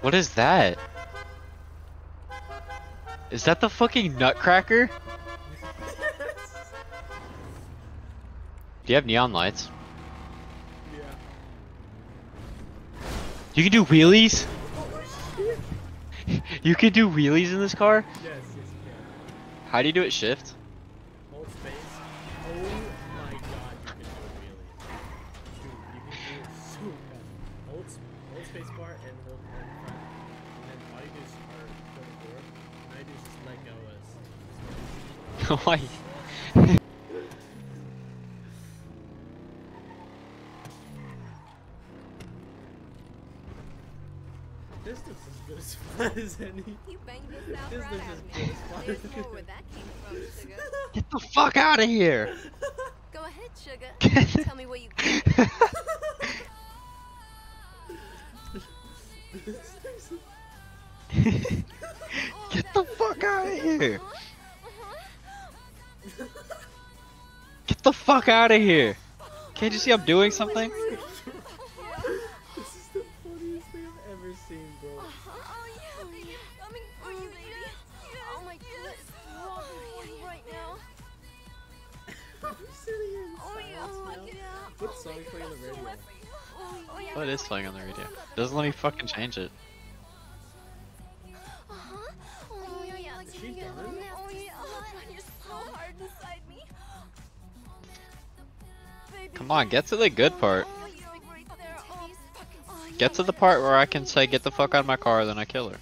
What is that? Is that the fucking nutcracker? Do you have neon lights? Yeah. You can do wheelies? you can do wheelies in this car? Yes, yes, you can. How do you do it shift? Of here! Go ahead, Sugar. Tell me what you. Get the fuck out of here! Uh-huh. Get the fuck out of here! Can't you see I'm doing something? Is playing on the radio. Doesn't let me fucking change it. Come on, get to the good part. Get to the part where I can say, get the fuck out of my car, then I kill her.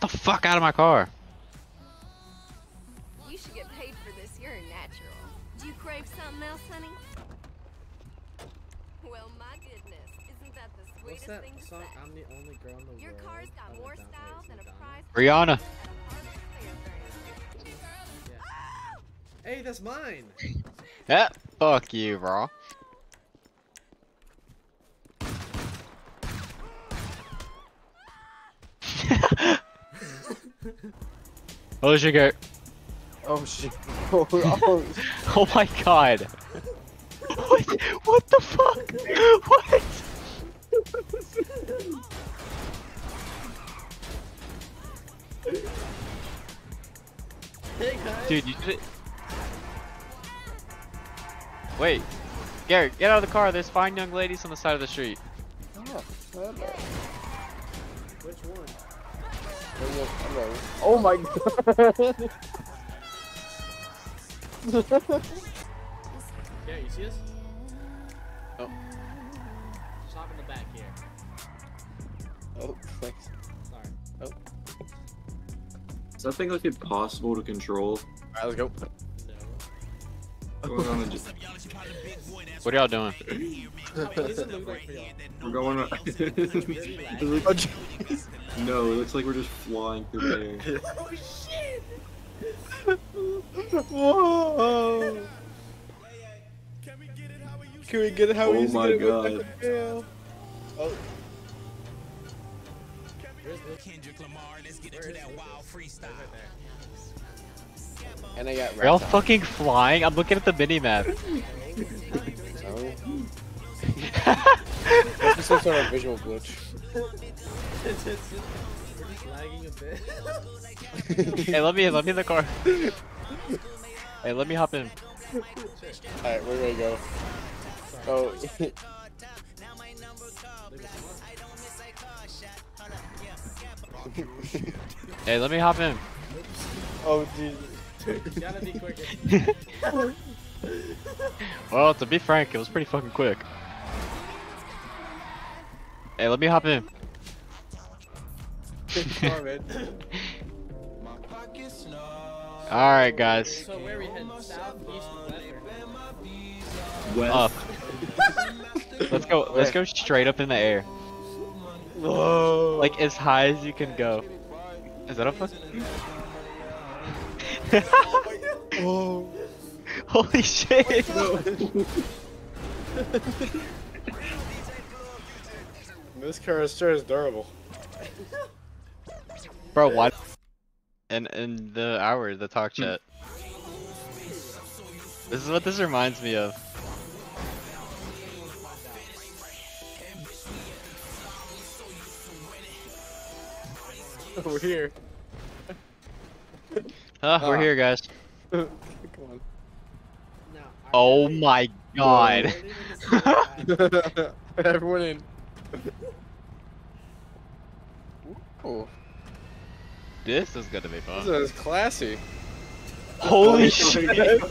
Get the fuck out of my car! You should get paid for this. You're a natural. Do you crave something else, honey? Well, my goodness, isn't that the sweetest that thing to song? say? I'm the only girl in the Your world. car's got more Madonna. style than a prize. Rihanna! Hey, that's mine. Yeah, fuck you, bro. Oh, sugar. Oh shit. Oh, oh, Oh my god. What? What the fuck? What? Hey guys. Dude, you did. Wait. Garrett, get out of the car. There's fine young ladies on the side of the street. oh. Which one? Hello, hello. Oh my god. Yeah, you see us? Oh. Just hop in the back here. oh, thanks. Sorry. Oh. Is that thing like impossible to control? Alright, let's go. No. Going on just What are y'all doing? What does it look like for y'all? we're going on. Very It lag. looks- jeez. no, it looks like we're just flying through the air. Oh shit! Whoa. Can we get it how Oh we used to my get it with God. Michael Bell? Oh, Where's this? Kendrick Lamar, let's get Where into is that it? wild freestyle. Right there. and I got Are y'all fucking flying? I'm looking at the mini map. That's some sort of visual glitch. It's- it's- We're just lagging a bit. hey, let me let me in the car. Hey, let me hop in. Alright, where do I go? Oh, Hey, let me hop in. oh, jeez. You gotta be quicker. Well, to be frank, it was pretty fucking quick. Hey, let me hop in. Alright, guys. So where we heading? South, east, west. Up. Let's go. Let's go straight up in the air, Whoa. like as high as you can go. Is that a fuck? Whoa. Holy shit! This car is sure is durable. Bro, what? And in the hour, the talk chat. This is what this reminds me of. We're here. Ah, we're Ah. here, guys. Come on. Now, Oh my god. really wanna say that. Everyone in. Ooh, This is gonna be fun. this is classy. Holy shit.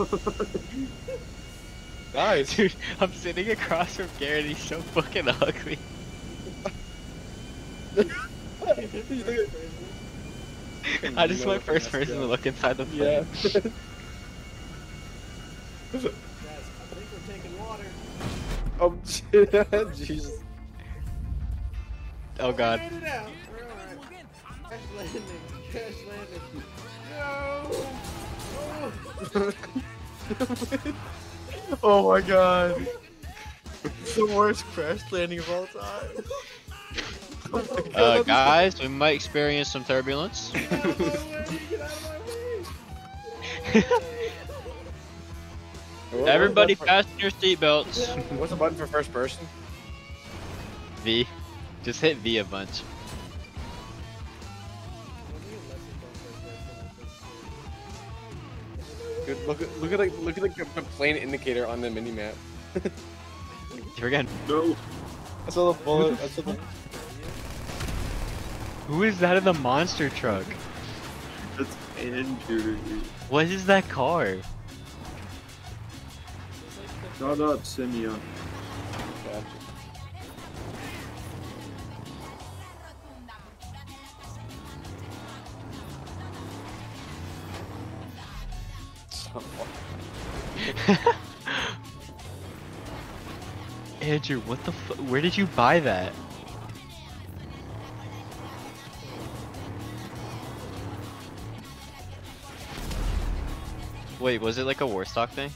Nice. Dude, I'm sitting across from Garrett, he's so fucking ugly. I just my first person to look inside the Yeah. plane. Guys, I think we're taking water. oh, Jesus. Landing. god. Oh! oh my god. the worst crash landing of all time. Oh my Uh, God. guys, we might experience some turbulence. Get out of my way! Get out of my way! What- Everybody fasten your seatbelts. Get out of the my button- What's the button for first person? V. Just hit V a bunch. Dude, look at look at like look at like, the plane indicator on the mini map. We're getting. No. I saw the bullet. I saw the. Who is that in the monster truck? That's Andrew. What is that car? Shout out Simeon. Andrew, what the fu- Where did you buy that? Wait, was it like a Warstock thing?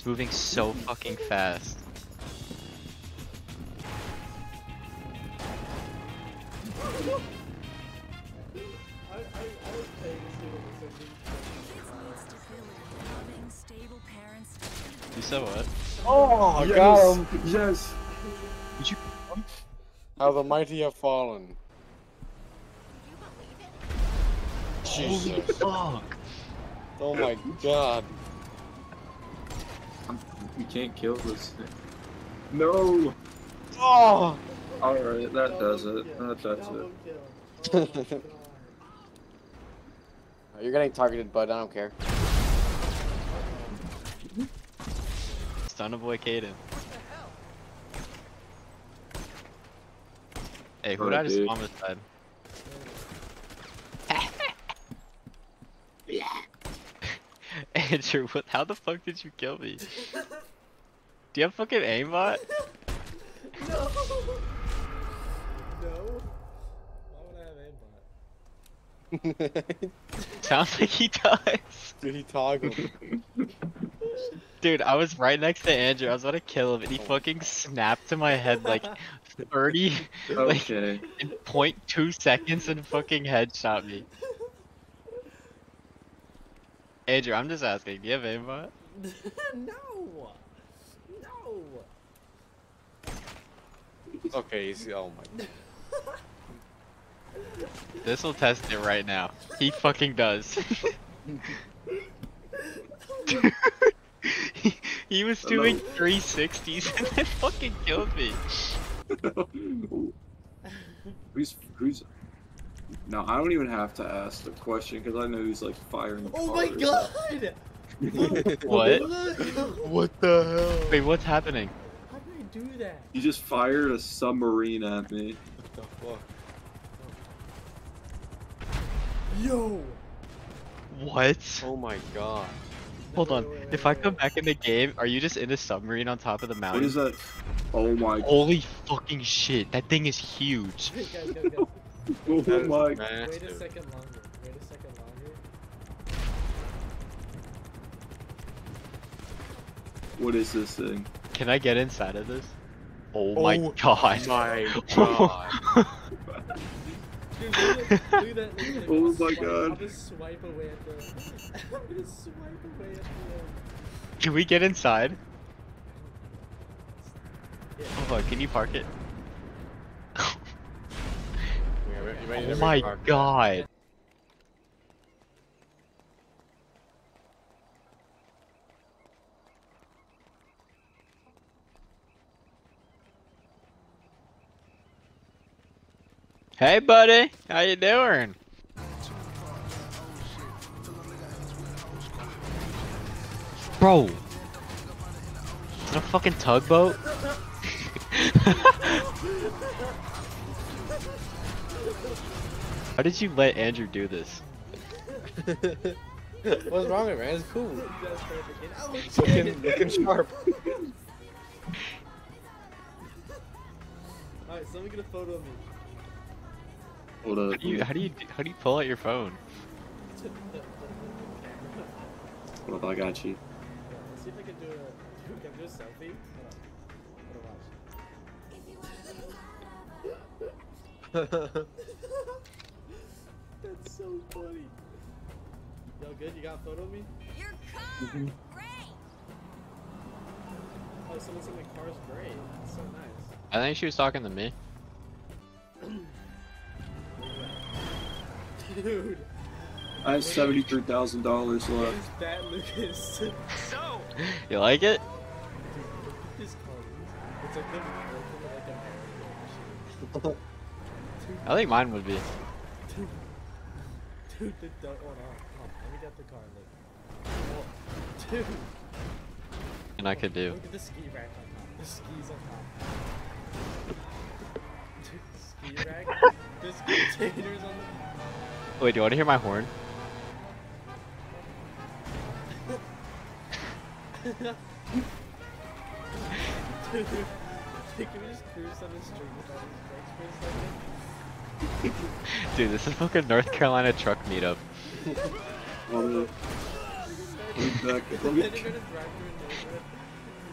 It's moving so fucking fast. I, I, I was paying to see what was Kids need stability, loving, stable parents. You said what? Oh, yes. got him! Yes. How the mighty have fallen. You believe it? Jesus. Fuck! Oh my god. I'm, we can't kill this thing. No. Oh! Alright, that does it. That does it. Oh. You're getting targeted, bud. I don't care. Stun a boy Caden. Hey, who died? His dude. mom. Andrew, what, how the fuck did you kill me? Do you have fucking aimbot? No! No? Why would I have aimbot? Sounds like he does. Dude, he toggled. Dude, I was right next to Andrew. I was about to kill him, and he fucking snapped to my head like 30, like Okay. in 0.2 seconds, and fucking headshot me. Andrew, I'm just asking. Do you have aimbot? no! No! Okay, he's. Oh my. This will test it right now. He fucking does. Dude, he, he was doing 360s and then fucking killed me. who's who's? No, I don't even have to ask the question because I know he's like firing. Oh my god! What? What the hell? Wait, what's happening? I'm being Don't do that. You just fired a submarine at me. What the fuck? Yo. What? Oh my god. Hold on. If I come back in the game, are you just in a submarine on top of the mountain? is that? Oh my. Holy fucking shit! That thing is huge. Guys, guys, guys. Oh That is my. Wait a second longer. Wait a second longer. What is this thing? Can I get inside of this? Oh, Oh my god. My god. Dude, look at, look at that. Look at that. Oh my swipe- God. I'll just swipe away at the. I'm gonna swipe away at the. Can we get inside? Yeah. Hold on, can you park it? You you oh my remark that? god. Hey buddy, how you doing? Bro, is that a fucking tugboat? How did you let Andrew do this? What's wrong with it, man? It's cool. That's perfect. And- It's looking, looking sharp. Alright, someone get a photo of me. Hold How do you how do you how do you pull out your phone? Hold up, I got you. Let's see if I can do a. Can do a selfie? Hold on. Hold on, watch. That's so funny. Yo, good? You got a photo of me? Your car! Mhm. Great! Oh, someone said my car's great. That's so nice. I think she was talking to me. Dude, I have seventy-three thousand dollars left. is that, Lucas? Dude, You like it? look at this car. It's like the ultimate like American machine. I think mine would be. Dude, dude, the duck. Hold on, hold on. Let me get the car. Look. Dude, And I could do. look at the ski rack on top. The skis on top. Dude, ski rack. There's containers on the. Wait, do you want to hear my horn? Dude, can we just cruise on the street without these brakes for a second? Dude, this is fucking North Carolina truck meetup. Hold up. Let me back. Let Then me. you're gonna drive through a neighborhood,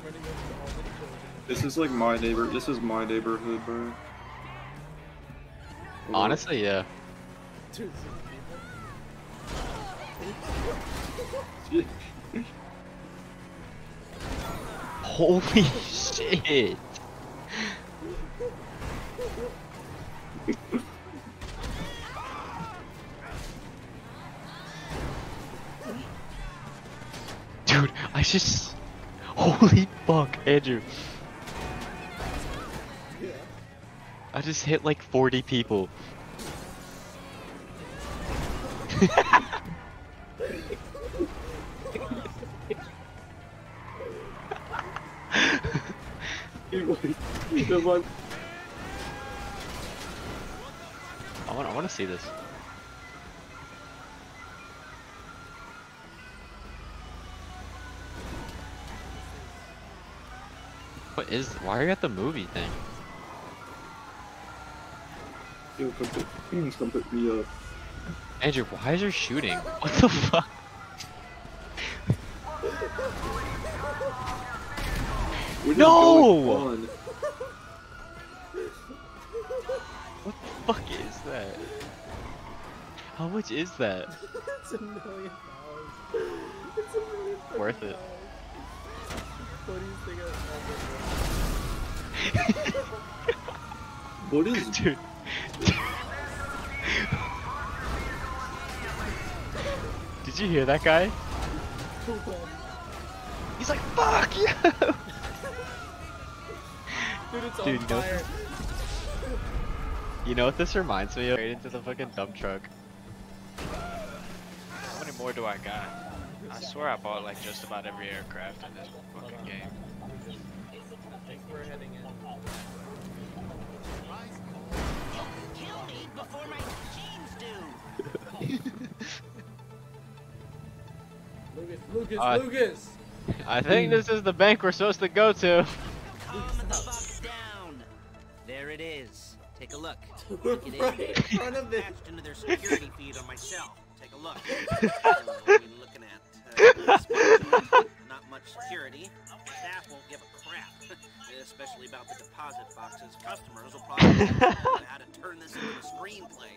running over all the children. This is like my neighbor. This is my neighborhood, bro. Honestly, yeah. Holy shit! Dude, I just. Holy fuck, Andrew. I just hit like 40 people. I want, I want to see this. What is? Why are you at the movie thing? Pick, come pick me up. Andrew, why is there shooting? What the fuck? We're No! going. What the fuck is that? How much is that? It's a million dollars. It's a million fucking Worth it. dollars. Funniest thing I've What is? Dude. Did you hear that guy? He's like, fuck you! Dude, it's Dude, on no- fire. You know what this reminds me of? Right into the fucking dump truck. How many more do I got? I swear I bought like just about every aircraft in this fucking game. Let me just- I think we're heading in. Lucas, Lucas, Uh, Lucas! I think this is the bank we're supposed to go to. Calm the fuck down. There it is. Take a look. It is right in front of it. patched into their security feed on my cell. Take a look. What are you looking at? Uh, not much security. Staff won't give a crap, especially about the deposit boxes. Customers will probably know how to turn this into a screenplay.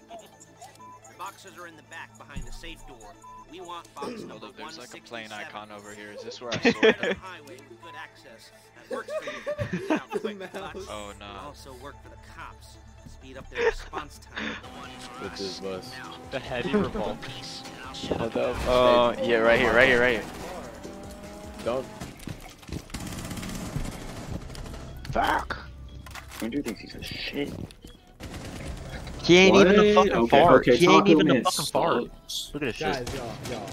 The boxes are in the back behind the safe door. We want box Oh, number look, there's like a plane icon over here. Is this where I Right sorted on the it? highway with good access. That works for you. Get quick, Oh Will no. also work for the cops. Speed up their response time. With this bus. The heavy revolt. What the? Oh, yeah, right here, right here, right here. Don't. Fuck. Andrew thinks he's a shit. He ain't even a fucking okay, fart. Okay, he ain't Taco even a Man fucking fart. Look at this shit. Guys, y'all, y'all.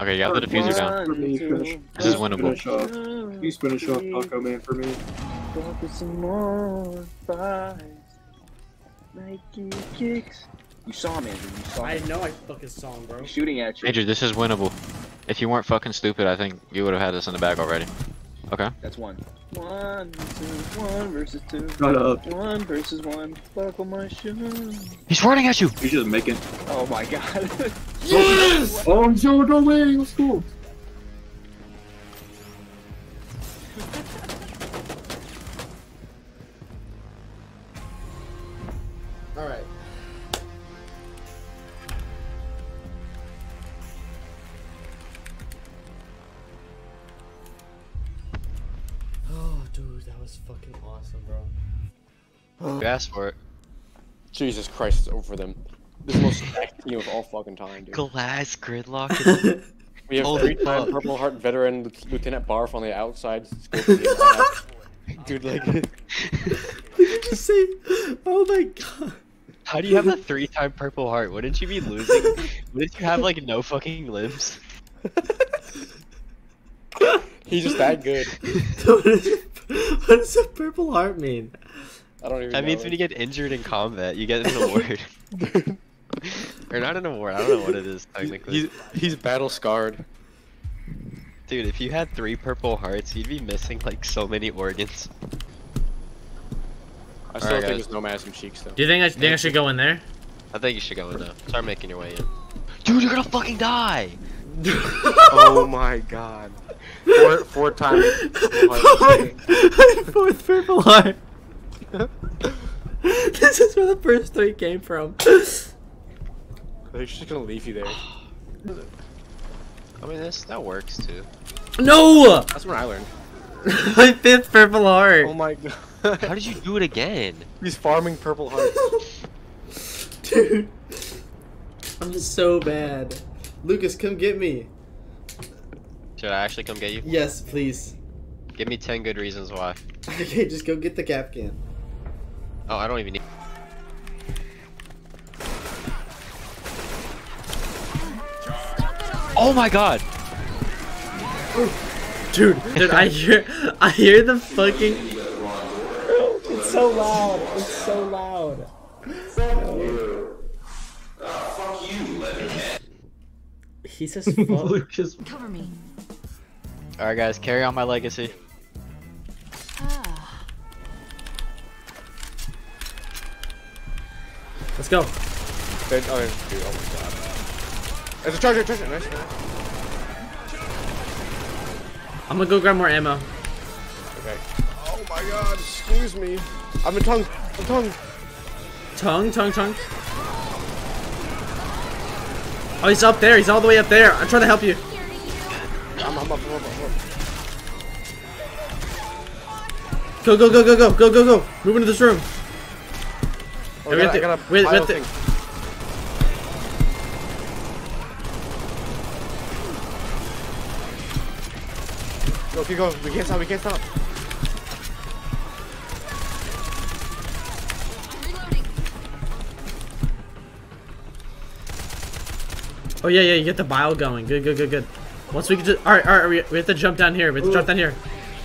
Okay, you got the diffuser down. For me, finish- This is winnable. Finish off. You finish off Taco Man for me. Go some more fries. Nike kicks. You saw him, Andrew. You saw I him. know I fucking saw him, bro. He's shooting at you. Major, this is winnable. If you weren't fucking stupid, I think you would have had this in the bag already. Okay. That's one. One, two, one versus two. Shut up. One versus one. Buckle my shoes. He's running at you! He's just making. Oh my god. yes! Oh, Joe, no way. Let's go. Asked for it. Jesus Christ, it's over them. This is the most stacked team of all fucking time, dude. Glass gridlock. We have Holy three-time fuck. Purple Heart veteran Lieutenant Barf on the outside. scoping the lineup. Dude, like, What did you say? Oh my god. How do you have a three-time Purple Heart? Wouldn't you be losing? Wouldn't you have like no fucking limbs? he's just that good. what, what does a purple heart mean? I don't even That know. means when you get injured in combat, you get an award. or not an award. I don't know what it is technically. he's, he's battle scarred. Dude, if you had three Purple Hearts, you'd be missing like so many organs. I still Alright, think guys. there's no Madison Cheeks though. Do you think I, think I should go in there? I think you should go in now. Start making your way in. Dude, you're gonna fucking die! oh my god. Four, four times. Fourth purple heart. this is where the first three came from. They're just gonna leave you there. I mean, this that works too. No! That's when I learned. My fifth purple heart. Oh my god. How did you do it again? He's farming purple hearts. Dude. I'm just so bad. Lucas, come get me. Should I actually come get you? Yes, please. Give me 10 good reasons why. Okay, just go get the cap can. Oh, I don't even need. Oh my god! Dude, dude, I hear, I hear the fucking. It's so loud. It's so loud. Fuck you, letterman. He says fuck. Cover me. Alright, guys, carry on my legacy. Let's go. There's, oh, there's two. Oh my god. There's a charger, charger. Nice. nice. I'm gonna go grab more ammo. Okay. Oh my god, excuse me. I'm a tongue. I'm tongue. Tongue, tongue, tongue. Oh, he's up there. He's all the way up there. I'm trying to help you. I'm, I'm up, I'm up, I'm up. Go, go, go, go, go, go, go, go. Move into this room. Oh, we I have got, to- I got a we- we have pile to- Go, keep going. We can't stop. We can't stop. Oh yeah, yeah. You get the bile going. Good, good, good, good. Once we can just, all right, all right. We, we have to jump down here. We have to jump down here.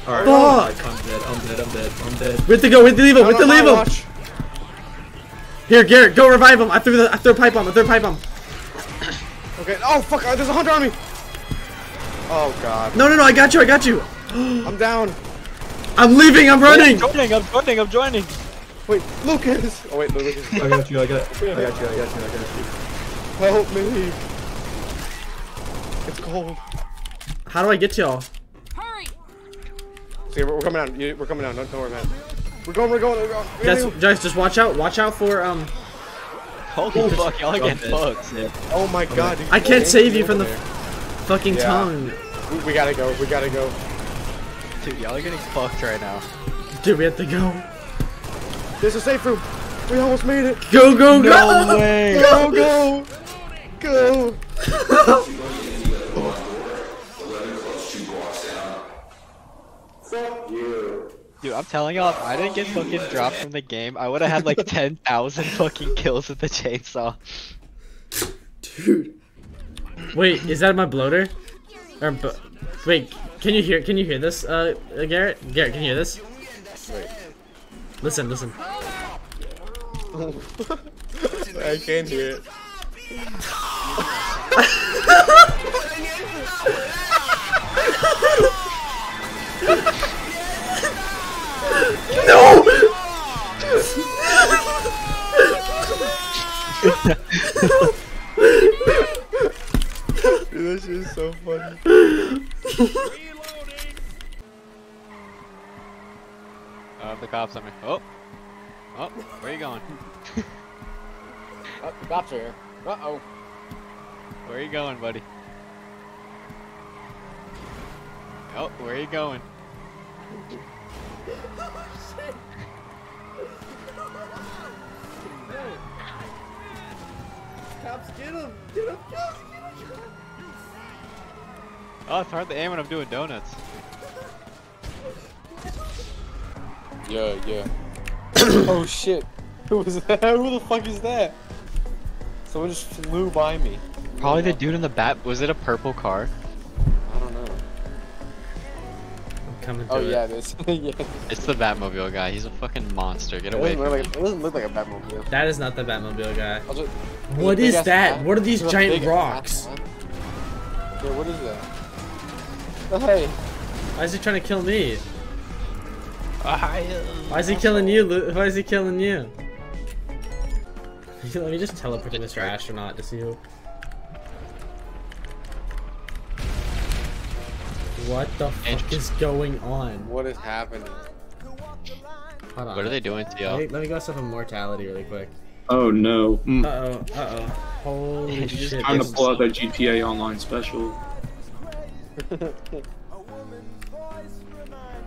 Alright. Fuck! I'm dead, I'm dead, I'm dead, I'm dead. We have to go. We have to leave him. We have to leave my him. Watch. Here, Garrett, go revive him. I threw the I threw a pipe bomb. I threw a pipe bomb. Okay, oh fuck, uh, there's a hunter on me! Oh god. No, no, no. I got you. I got you. I'm down. I'm leaving. I'm running. I'm joining, I'm joining, I'm joining. Wait, Lucas! Oh wait, Lucas. I got you, I got I got you, I got you, I got you. Help me! It's cold. How do I get y'all? Hurry! See, we're, we're coming down. We're coming down. Don't, don't worry, man. We're going, we're going, we're going. We're Guys, just watch out. Watch out for um. Holy fuck, y'all are getting fucked. Oh my god. dude, I can't save you over from the there. fucking Yeah. tongue. We, we gotta go, we gotta go. Dude, y'all are getting fucked right now. Dude, we have to go. There's a safe room. We almost made it. Go, go, go. No way. Go, go, go. Dude, I'm telling y'all, if I didn't get fucking dropped from the game, I would have had like 10,000 fucking kills with the chainsaw. Dude. Wait, is that my bloater? Or bu- wait, can you hear? Can you hear this, uh, uh, Garrett? Garrett, can you hear this? Wait. Listen, listen. I can't hear it. No! Dude, this is so funny. Uh, the cops on me. Oh. Oh, where you going? Oh, the cops are here. Uh oh. Where are you going, buddy? Oh, where are you going? Cops, get him! Get him! Cops, get him! Oh, it's hard to aim when I'm doing donuts. Yeah, yeah. oh shit. Who was that? Who the fuck is that? Someone just flew by me. Probably the dude in the bat. Was it a purple car? Coming to Oh it. yeah, this. yeah. It's the Batmobile guy. He's a fucking monster. Get It away from look me. like, it doesn't look like a Batmobile. That is not the Batmobile guy. Also, there's What a is big-ass that? bat. What are these There's giant rocks? bat. Yeah, what is that? Oh, hey. Why is he trying to kill me? Why is he killing you, Lu- Why is he killing you? Let me just teleport to Mr. Astronaut to see who. What the fuck Interesting. is going on? What is happening? Hold on. What are they doing to y'all? me, let me go stuff immortality really quick. Oh no. Uh oh, uh oh. Holy shit. Time to pull out that GTA Online special.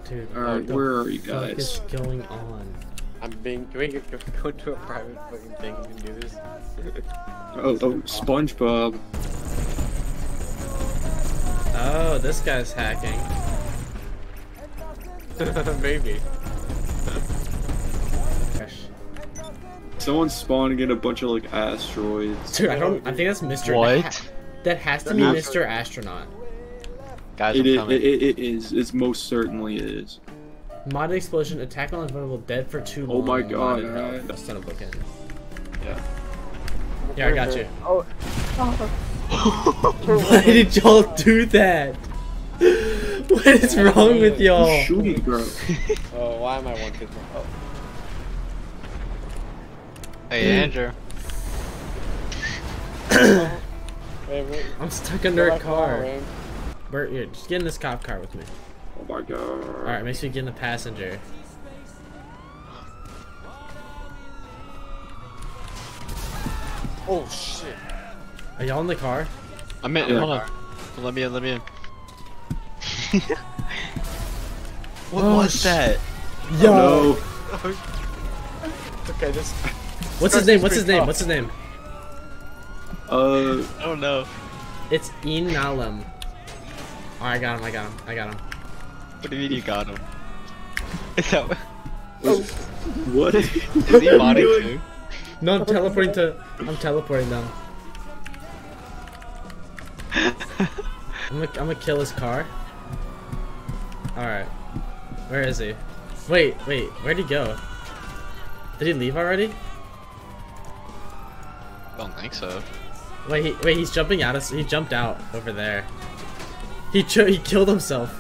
Dude, Alright, where are you fuck is guys? going on? I'm being. Can we go, go to a private fucking thing and do this? Oh, oh, SpongeBob. Oh, this guy's hacking. Maybe. Someone's spawning in a bunch of like asteroids. Dude, I don't. I think that's Mr. What? That, ha- that has to be Not- Mr. Astronaut. Guys, It, I'm it, coming. it, it is. It most certainly is. Modded explosion, attack on vulnerable, dead for too Oh long. my God. Modded health. Son of a bookend. Yeah. Yeah, I got you. Oh, oh. Why did y'all do that? What is wrong with y'all? Shooting, bro. oh, why am I one kid? Oh, Hey, mm. Andrew. wait, wait. I'm stuck under Go a back car. around. Bert, here, just get in this cop car with me. Oh my god. Alright, make sure you get in the passenger. Oh shit. Are y'all in the car? I'm in. Yeah. Hold on. Let me in. Let me in. what Oh, was that? Yo! No. Okay, this. What's his name? What's his name? What's his name? Uh, I don't know. It's Inalum. Alright, I got him, I got him, I got him. What do you mean you got him? Is that Oh. what? is he modding too? No, I'm teleporting to. I'm teleporting them. I'm gonna, I'm gonna kill his car. Alright. Where is he? Wait, wait, where'd he go? Did he leave already? Don't think so. Wait, he, wait, he's jumping out of. He jumped out over there. He he killed himself.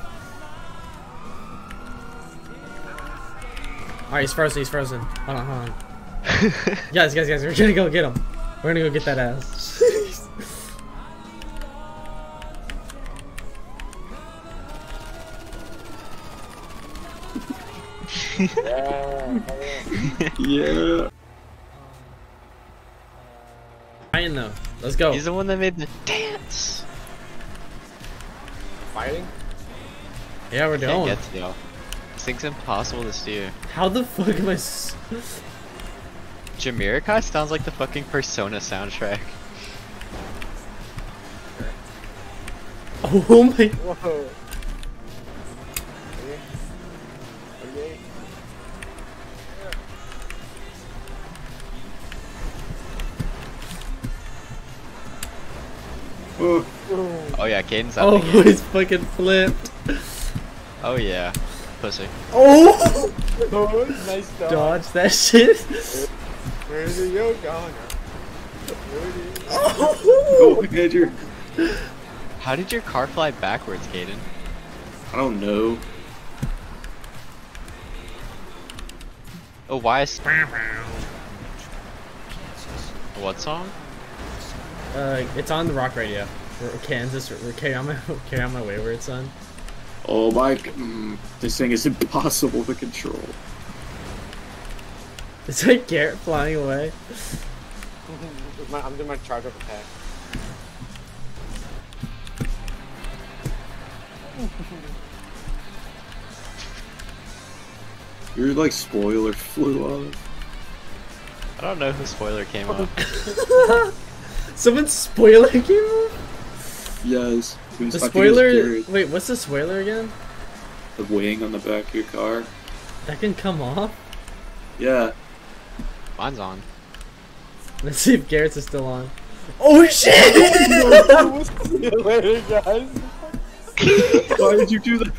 Alright, he's frozen. He's frozen. Hold on, hold on. guys, guys, guys, we're gonna go get him. We're gonna go get that ass. Yeah. Yeah. Ryan, though. Let's go. He's the one that made the dance. Fighting? Yeah, we're doing. Can't going. get to you. This thing's impossible to steer. How the fuck am I? S Jamiroquai sounds like the fucking Persona soundtrack. oh my. Whoa. Oh, Oh yeah, Caden's out Oh, the he's fucking flipped. Oh yeah. Pussy. Oh! Oh, nice dodge. Dodge that shit. Where's did he oh! go? Gone. Where did he oh, Andrew. How did your car fly backwards, Caden? I don't know. Oh, why is... What song? Uh, it's on the rock radio. We're Kansas. We're carry on my carry on my wayward son. Oh my. Mm, this thing is impossible to control. It's like Garrett flying away. I'm doing my charge up attack. Your like spoiler flew off. I don't know who spoiler came up. Someone's spoiler you? Yes. The I think it was spoiler. Wait, what's the spoiler again? The wing on the back of your car. That can come off. Yeah. Mine's on. Let's see if Garrett's is still on. Oh shit! See you later, guys. Why did you do that?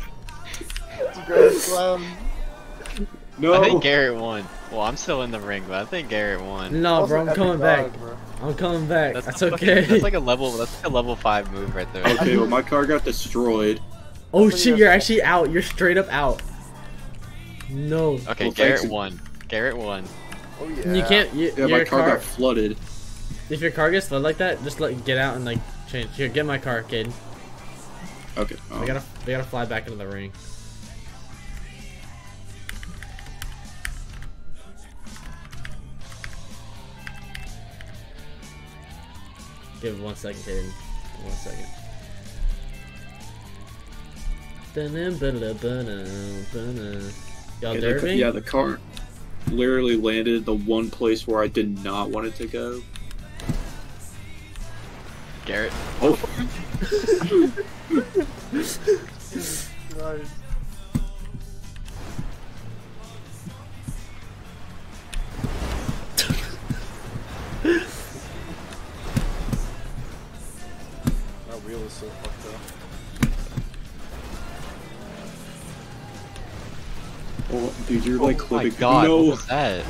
No. I think Garrett won. Well, I'm still in the ring, but I think Garrett won. no, bro, I'm coming back. dodge, bro. I'm coming back. That's, a fucking- okay. That's like a level. That's like a level five move right there. Okay, well my car got destroyed. oh That's shit, you're- you're actually out. You're straight up out. No. Okay, Well, Garrett thanks. won. Garrett won. Oh yeah. You can't. You, Yeah, your my car, car. got flooded. If your car gets flooded like that, just like get out and like change. Here, get my car, kid. Okay. We oh. gotta, we gotta fly back into the ring. Give it one second, kid. One second. Y'all Yeah, the, derping? yeah, the car literally landed the one place where I did not want it to go. Garrett. Oh, oh dude, you're like Oh my clipping. god, no. what was that?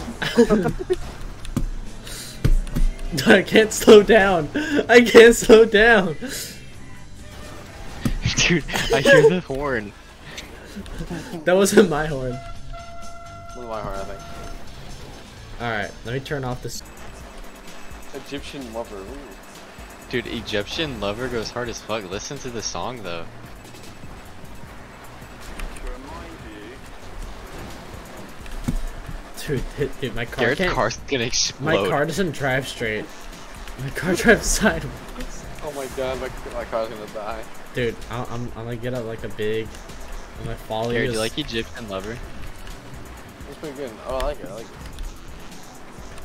I can't slow down. I can't slow down. Dude, I hear the horn. That wasn't my horn. With my horn, I think. Alright, let me turn off this. Egyptian lover. Ooh. Dude, Egyptian lover goes hard as fuck. Listen to the song though. Dude, dude, dude, my car Garrett's can't. car's gonna explode. My car doesn't drive straight. My car drives sideways. Oh my god, my, my car's gonna die. Dude, I- I'm, I'm gonna get up like a big. I'm gonna follow Garrett, you. do you like Egyptian lover? It's pretty good. Oh, I like it. I like it.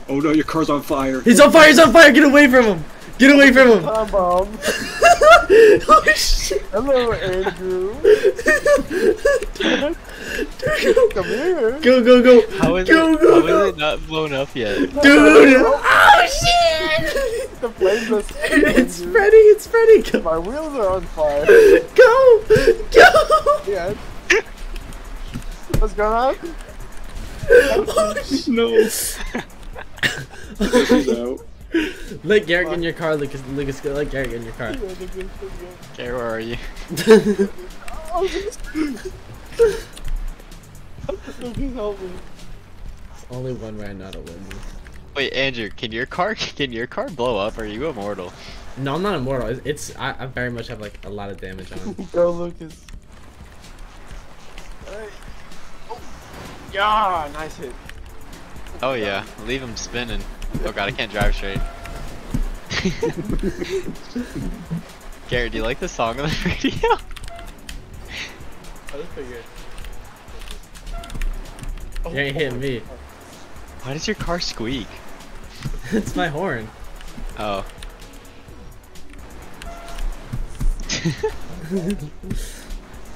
Oh no, your car's on fire. He's on fire! He's on fire! Get away from him! Get away from him! Time bomb. oh shit! Hello, Andrew. Come here. Go go go! How is go it? go how go! is it not blown up yet? Dude! Oh shit! The flames are spreading. it's spreading! It's spreading! Go! My wheels are on fire. Go! Go! Yeah. What's going on? Oh, no. Oh, this is out. Let Garrett get in your car, Lucas. Lucas, let Garrett get in your car. Okay, where are you? Oh, Lucas, help me. Only one way I know how win. Wait, Andrew, can your car can your car blow up? Are you immortal? No, I'm not immortal. It's, it's I, I very much have like a lot of damage on. Go, Lucas. Hey. Oh. Yeah, nice hit. Oh yeah, leave him spinning. Oh god, I can't drive straight. Garrett, do you like the song on the radio? I just figured. You ain't hitting me. Why does your car squeak? it's my horn. Oh. oh.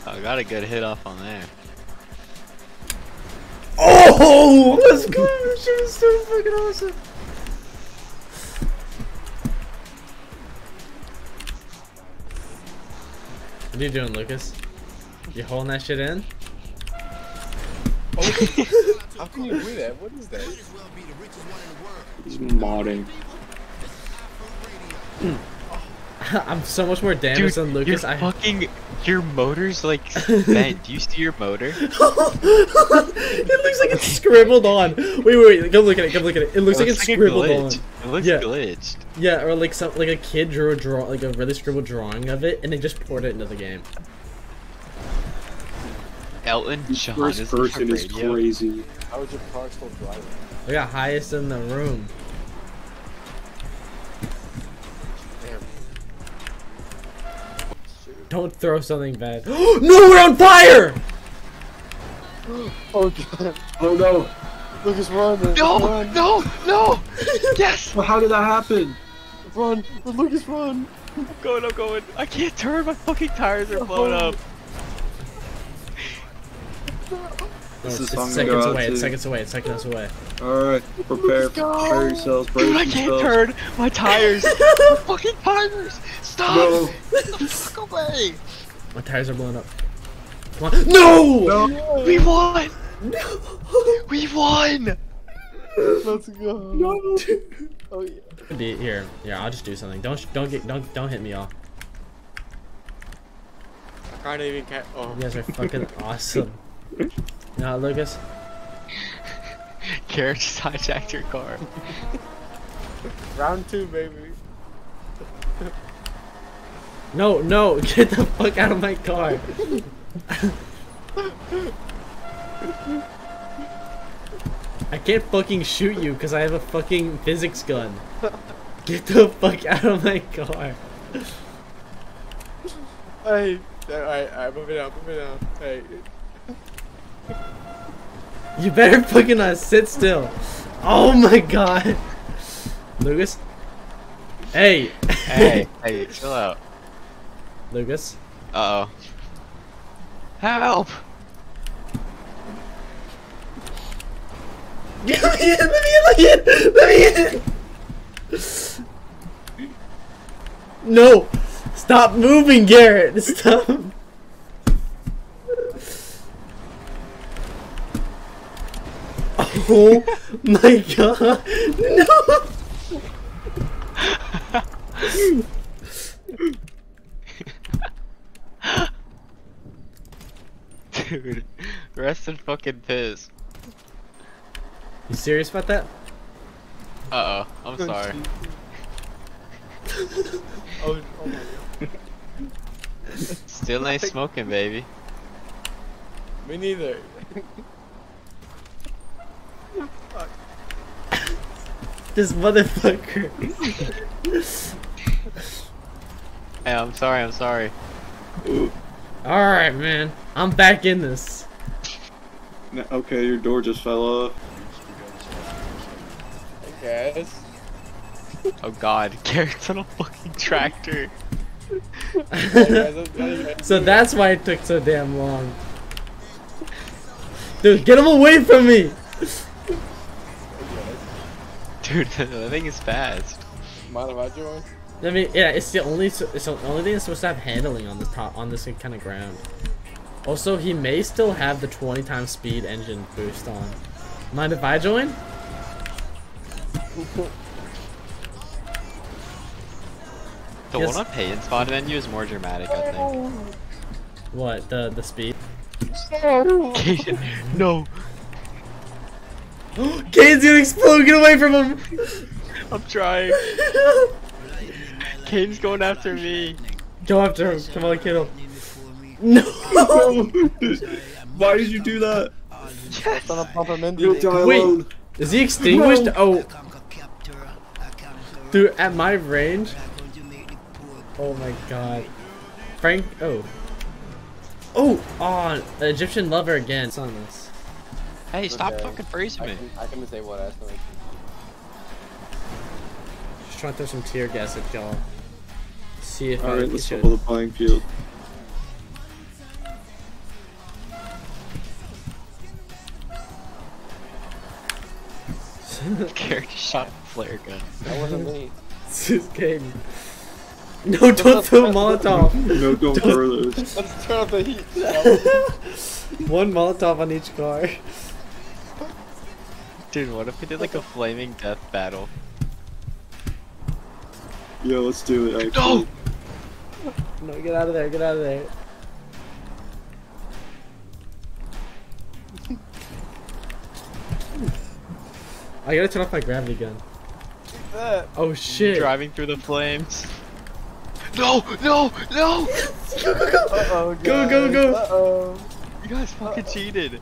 I got a good hit off on there. Oh, let's go! That shit is so fucking awesome. What are you doing, Lucas? You holding that shit in? Oh. How can you do that? What is that? He's modding. I'm so much more damage Dude, than Lucas. your I fucking your motor's like bent. Do you see your motor? it looks like it's scribbled on. Wait, wait, wait. Come look at it. Come look at it. It looks like it's a scribbled on. Glitch. It looks Yeah. glitched. Yeah, or like some like a kid drew a draw like a really scribbled drawing of it, and they just poured it into the game. Elton John First is person is radio. crazy. How is your car still driving? We got highest in the room. Damn. Don't throw something bad. no, we're on fire! Oh god. Oh no! Lucas, run. man. No, Run. no, no! Yes! Well, how did that happen? Run. Lucas, run. I'm going, I'm going. I can't turn. My fucking tires are blown up. This it's, is it's seconds away. It's seconds away. It's seconds away. Alright, prepare, prepare yourselves, brace Dude, I can't yourselves. turn. My tires. My fucking tires. Stop. No. Get the fuck away. My tires are blowing up. Come on. No! No! We won. We won. Let's go. No. Oh yeah. Be- Here, here. I'll just do something. Don't, don't get, don't, don't hit me off. I can't even catch. Oh. You guys are fucking awesome. You know, Lucas. Garrett just hijacked your car. Round two, baby. No, no, get the fuck out of my car. I can't fucking shoot you because I have a fucking physics gun. Get the fuck out of my car. Hey. Alright, alright, move it down, move it down. Hey. You better fucking uh, sit still. Oh my god. Lucas? Hey. Hey, hey, chill out. Lucas? Uh oh. Help! Let me in, let me in, let me in, let me in. No! Stop moving, Garrett! Stop! Oh my god! No! Dude, rest in fucking piss. You serious about that? Uh oh, I'm sorry. Oh, oh my god. Still ain't smoking, baby. Me neither. This motherfucker. Hey, I'm sorry, I'm sorry. Alright, man. I'm back in this. Okay, your door just fell off. I guess. Oh god, Garrett's on a fucking tractor. so that's why it took so damn long. Dude, get him away from me! Dude, the thing is fast. Mind if I? I mean, yeah, it's the only it's the only thing that's supposed to have handling on this top on this kind of ground. Also, he may still have the 20 times speed engine boost on. Mind if I join? The Yes. one on pay and spawn menu is more dramatic, I think. What, the the speed? no. Kane's gonna explode, get away from him! I'm trying. Kane's going after me. Go after him, come on, kill him. No! Why did you do that? Son of Papa Mendy. You'll die Wait. alone. Is he extinguished? Oh. Dude, at my range? Oh my god. Frank, oh. Oh, on Egyptian lover again. It's on us. Hey, stop Okay. fucking freezing I me. can, I can disable what escalation. Just trying to throw some tear gas at y'all. See if I Alright, let's show- level the playing field. Character shot a flare gun. That wasn't me. This is game. No, don't throw Molotov. No, don't throw those. Let's turn up the heat. One Molotov on each car. Dude, what if we did like a flaming death battle? Yeah, let's do it. Actually. No, get out of there, get out of there. I gotta turn off my gravity gun. That. Oh shit. Driving through the flames. No, no, no! Uh-oh, Go, go, go. Uh-oh. You guys fucking cheated.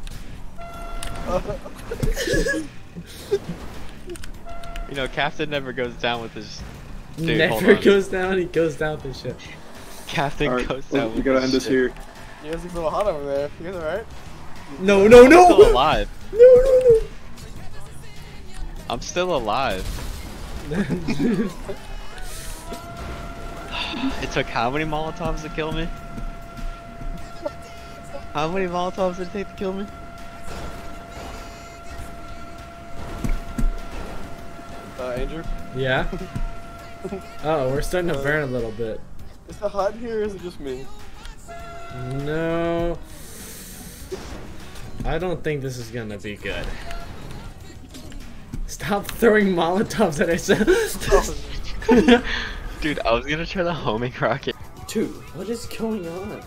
You know, Captain never goes down with his. Dude, Never goes down, he goes down with this shit. Captain Alright, goes well, down. we gotta his end this here. You guys look a little hot over there. You guys alright? No, no, I'm no! still alive. No, No, no, I'm still alive. No! It took how many Molotovs to kill me? How many Molotovs did it take to kill me? Uh, Andrew? yeah? Oh, we're starting to burn a little bit. Is it hot here or is it just me? No. I don't think this is gonna be good. Stop throwing Molotovs at us. Dude, I was gonna try the homing rocket. Dude, what is going on?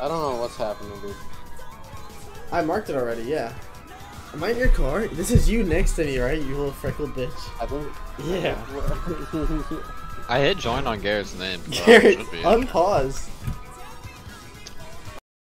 I don't know what's happening, dude. I marked it already, yeah. Am I in your car? This is you next to me, right? You little freckled bitch. I think. Yeah. I hit join on Garrett's name. so it Garrett, should unpause.